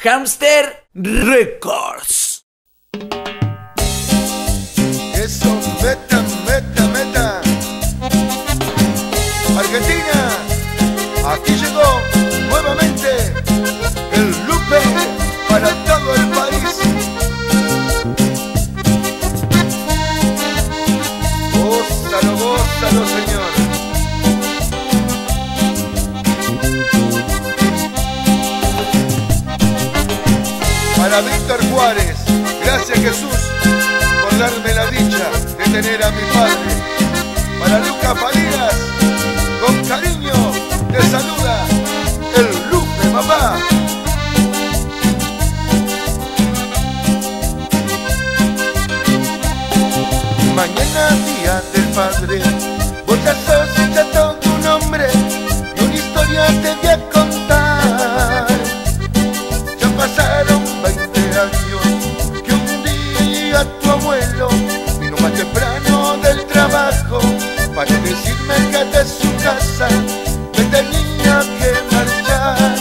Hamster Records. Eso, meta, meta, meta. Argentina, aquí llegó nuevamente el Lupe para todo el país. Gózalo, gózalo, señor. Para Víctor Juárez, gracias Jesús por darme la dicha de tener a mi padre. Para Lucas Farías, con cariño te saluda el Lupe, mamá. Mañana día del padre, voy a para decirme que de su casa me tenía que marchar.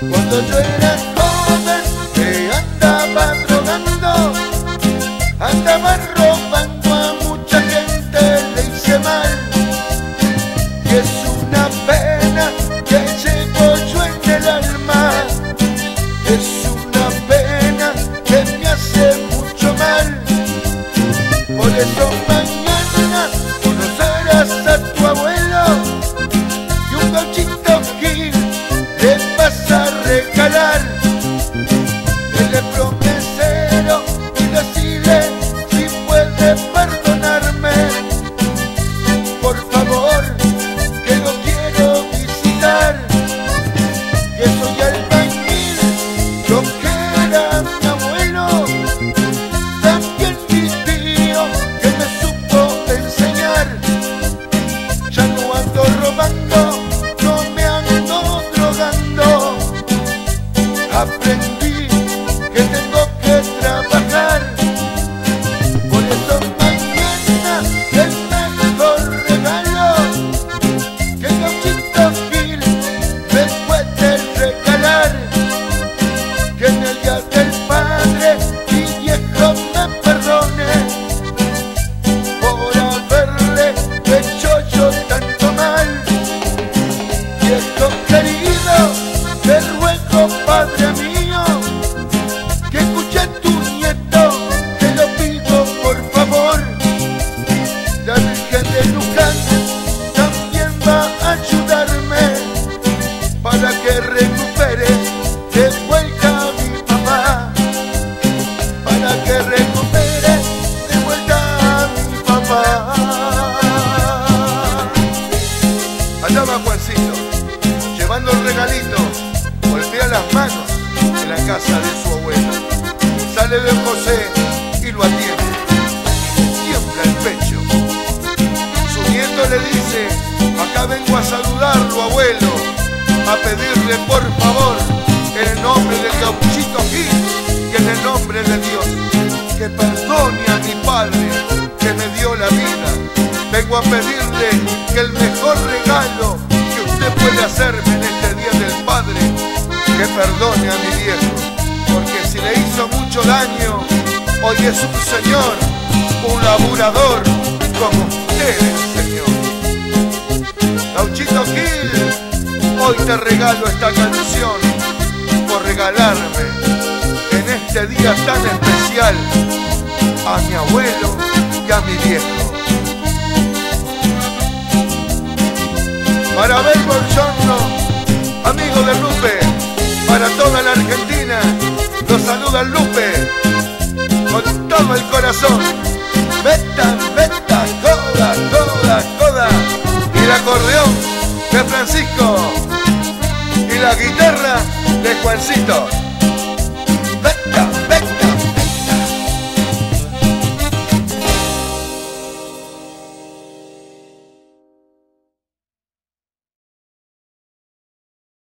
Cuando yo era joven me andaba drogando, andaba robando a mucha gente, le hice mal. Y es una pena que llevo yo en el alma. Aprendi. Para que recupere de vuelta a mi papá. Para que recupere de vuelta a mi papá. Allá va Juancito, llevando el regalito, golpea las manos en la casa de su abuela. Sale de José y lo atiende. Tiembla el pecho. Su nieto le dice, acá vengo a saludarlo, abuelo, a pedirle por favor, en el nombre del gauchito Gil y en el nombre de Dios, que perdone a mi padre que me dio la vida. Vengo a pedirle que el mejor regalo que usted puede hacerme en este Día del Padre, que perdone a mi viejo, porque si le hizo mucho daño, hoy es un señor, un laburador te regalo esta canción por regalarme en este día tan especial a mi abuelo y a mi viejo. Para Abel Bolsonno, amigo de Lupe, para toda la Argentina, los saluda Lupe con todo el corazón. Meta, meta, coda, coda, coda. Y el acordeón de Francisco. La guitarra de Juancito.